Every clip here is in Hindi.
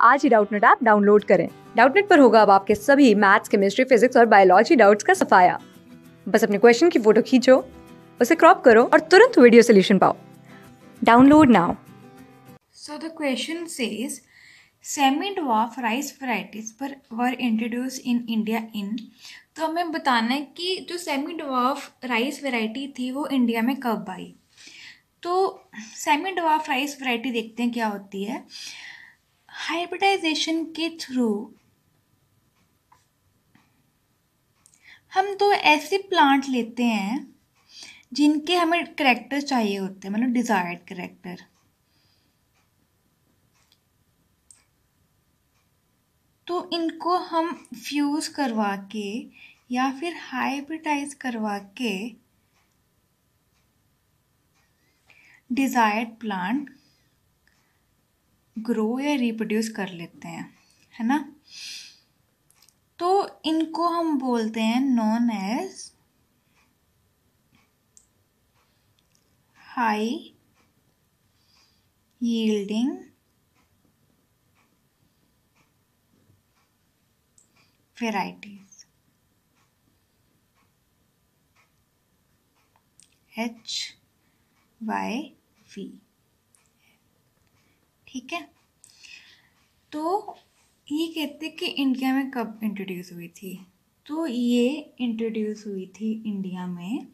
आज ही डाउटनेट ऐप डाउनलोड करें। डाउटनेट पर होगा अब आपके सभी मैथ्स केमिस्ट्री फिजिक्स और बायोलॉजी डाउट्स का सफाया। बस अपने क्वेश्चन की फ़ोटो खींचो, उसे क्रॉप करो और तुरंत वीडियो सोल्यूशन पाओ। Download now So, the question says, semi-dwarf rice varieties पर were introduced in India in तो हमें बताना है कि जो सेमी डवार्फ राइस वैरायटी थी वो इंडिया में कब आई? तो सेमी डवार्फ राइस वैरायटी देखते हैं क्या होती है। हाइब्रिडाइजेशन के थ्रू हम तो ऐसे प्लांट लेते हैं जिनके हमें करेक्टर चाहिए होते हैं मतलब डिज़ायर्ड करेक्टर तो इनको हम फ्यूज़ करवा के या फिर हाइब्रिडाइज करवा के डिज़ायर्ड प्लांट ग्रो या रिप्रोड्यूस कर लेते हैं, है ना? तो इनको हम बोलते हैं known as high yielding varieties H Y V ठीक है? तो ये कहते कि इंडिया में कब इंट्रोड्यूस हुई थी? तो ये इंट्रोड्यूस हुई थी इंडिया में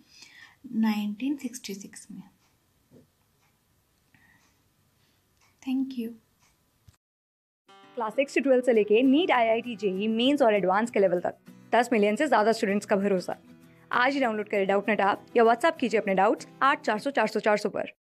1966 में। थैंक यू क्लास सिक्स से ट्वेल्थ से लेके NEET I I T JEE mains और एडवांस के लेवल तक। दस मिलियन से ज़्यादा स्टूडेंट्स का भरोसा। आज ही डाउनलोड करें डाउट नेट ऐप या व्हाट्सअप कीजिए अपने डाउट्स आठ चार सौ चार सौ चार सौ पर।